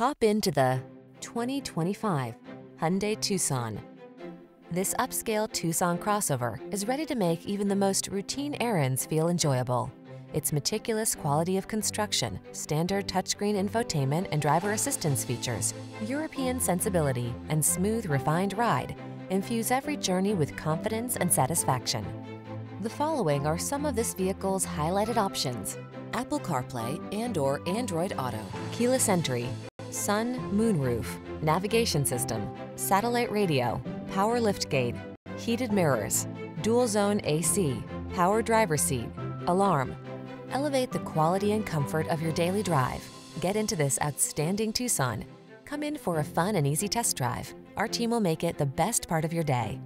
Hop into the 2025 Hyundai Tucson. This upscale Tucson crossover is ready to make even the most routine errands feel enjoyable. Its meticulous quality of construction, standard touchscreen infotainment and driver assistance features, European sensibility, and smooth, refined ride infuse every journey with confidence and satisfaction. The following are some of this vehicle's highlighted options. Apple CarPlay and or Android Auto, keyless entry, sun, moonroof, navigation system, satellite radio, power liftgate, heated mirrors, dual zone AC, power driver seat, alarm. Elevate the quality and comfort of your daily drive. Get into this outstanding Tucson. Come in for a fun and easy test drive. Our team will make it the best part of your day.